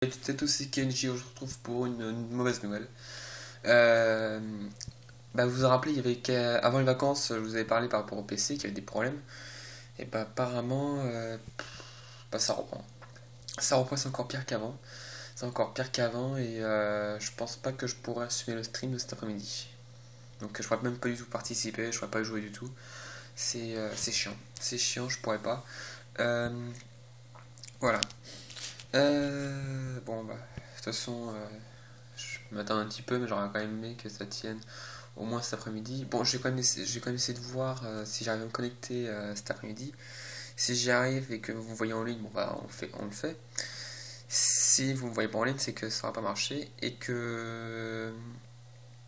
peut-être aussi Kenji, je retrouve pour une, mauvaise nouvelle. Euh, bah, vous vous rappelez, il y avait avant les vacances, je vous avais parlé par rapport au PC qu'il y avait des problèmes. Et bah apparemment, euh, bah, ça reprend. Ça reprend, c'est encore pire qu'avant. C'est encore pire qu'avant et euh, je pense pas que je pourrais assumer le stream de cet après-midi. Donc je pourrais même pas du tout participer, je pourrais pas jouer du tout. C'est chiant. C'est chiant, je pourrais pas. voilà. Euh, bon, bah, de toute façon, euh, je m'attends un petit peu, mais j'aurais quand même aimé que ça tienne au moins cet après-midi. Bon, j'ai quand, même essayé, quand même essayé de voir euh, si j'arrive à me connecter cet après-midi. Si j'y arrive et que vous me voyez en ligne, bon, bah, on, fait, on le fait. Si vous me voyez pas en ligne, c'est que ça va pas marcher et que.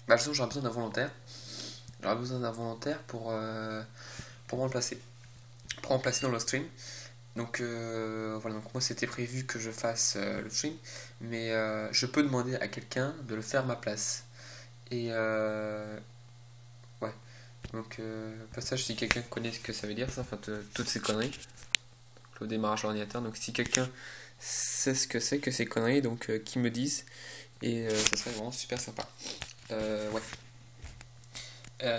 Bah, de toute façon, j'aurai besoin d'un volontaire. J'aurai besoin d'un volontaire pour, pour me remplacer. Pour remplacer dans le stream. Donc euh, voilà, donc moi c'était prévu que je fasse euh, le stream, mais euh, je peux demander à quelqu'un de le faire à ma place. Et ouais, donc passage si quelqu'un connaît ce que ça veut dire, ça, enfin toutes ces conneries, le démarrage ordinateur. Donc si quelqu'un sait ce que c'est que ces conneries, donc qui me disent, et ça serait vraiment super sympa. ouais.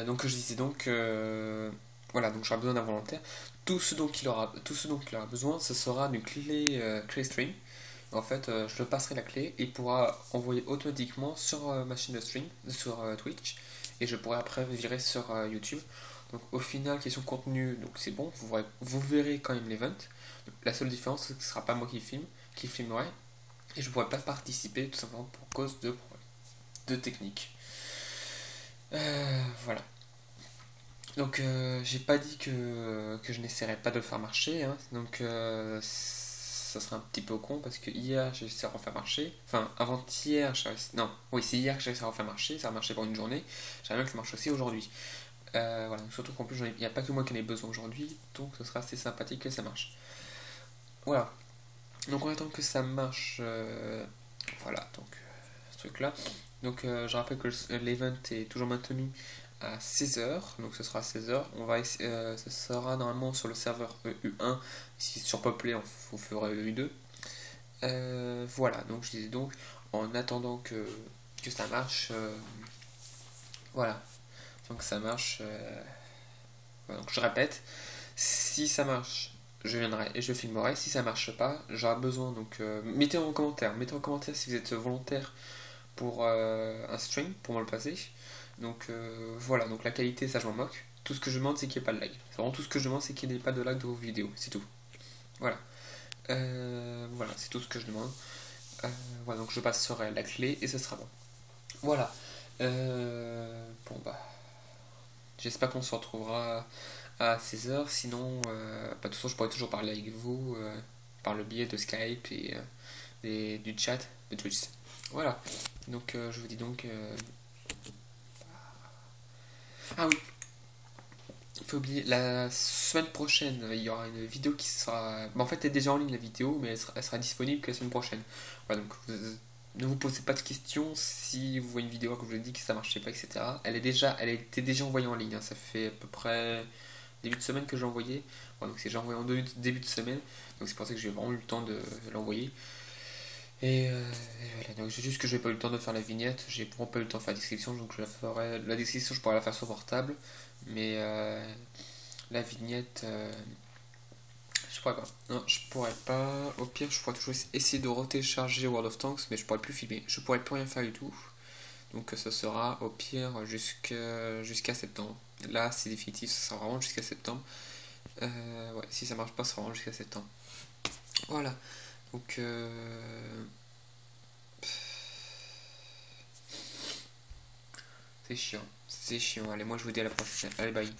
donc je disais donc voilà, donc j'aurai besoin d'un volontaire tout ce dont il aura, tout ce dont il aura besoin, ce sera une clé, euh, clé stream. En fait, euh, je le passerai la clé et il pourra envoyer automatiquement sur euh, ma chaîne de stream, sur Twitch, et je pourrai après virer sur YouTube. Donc au final, question contenu, donc c'est bon, vous verrez, quand même l'event. La seule différence, c'est que ce sera pas moi qui filme, qui filmerai, et je pourrai pas participer tout simplement pour cause de, de technique. voilà. Donc euh, j'ai pas dit que, que je n'essaierais pas de le faire marcher, hein. donc euh, ça serait un petit peu con parce que hier j'ai réussi à refaire marcher, enfin avant-hier, non, oui c'est hier que j'ai réussi à refaire marcher, ça a marché pour une journée, j'aimerais bien que ça marche aussi aujourd'hui. Euh, voilà, surtout qu'en plus il n'y a pas que moi qui en ai besoin aujourd'hui, donc ce sera assez sympathique que ça marche. Voilà, donc on attend que ça marche, voilà, donc ce truc là. Donc je rappelle que l'event est toujours maintenu à 16h, donc ce sera à 16h. On va euh, ce sera normalement sur le serveur EU1, si surpeuplé, on, ferait EU2. Euh, voilà, donc je disais donc, en attendant que, que ça marche, euh, voilà, donc ça marche, donc je répète, si ça marche, je viendrai et je filmerai, si ça marche pas, j'aurai besoin, donc mettez en commentaire, mettez en commentaire si vous êtes volontaire pour un stream, pour me le passer, donc euh, voilà, donc la qualité, ça je m'en moque. Tout ce que je demande, c'est qu'il n'y ait pas de lag. Vraiment tout ce que je demande, c'est qu'il n'y ait pas de lag de vos vidéos. C'est tout. Voilà. Euh, voilà, c'est tout ce que je demande. Euh, voilà, donc je passerai la clé et ce sera bon. Voilà. bon bah. J'espère qu'on se retrouvera à 16h. Sinon, bah, de toute façon, je pourrais toujours parler avec vous par le biais de Skype et, du chat de Twitch. Voilà. Donc je vous dis donc ah oui. Il faut oublier, la semaine prochaine, il y aura une vidéo qui sera. en fait, elle est déjà en ligne la vidéo, mais elle sera, disponible que la semaine prochaine. Voilà, donc ne vous posez pas de questions si vous voyez une vidéo que je vous ai dit que ça marchait pas, etc. Elle est déjà, elle était déjà envoyée en ligne. Hein. Ça fait à peu près début de semaine que j'ai envoyé. donc c'est déjà envoyé en début de semaine. Donc c'est pour ça que j'ai vraiment eu le temps de l'envoyer. Et, euh, voilà, donc c'est juste que j'ai pas eu le temps de faire la vignette, j'ai vraiment pas eu le temps de faire la description, donc je la ferai. La description, je pourrais la faire sur portable, mais euh, la vignette, euh, je pourrais pas. Non, je pourrais pas. Au pire, je pourrais toujours essayer de retélécharger World of Tanks, mais je pourrais plus filmer, je pourrais plus rien faire du tout. Donc ce sera au pire jusqu'à septembre. Là, c'est définitif, ça sera vraiment jusqu'à septembre. ouais, si ça marche pas, ça sera vraiment jusqu'à septembre. Voilà. Donc, euh... c'est chiant. C'est chiant. Allez, moi je vous dis à la prochaine. Allez, bye.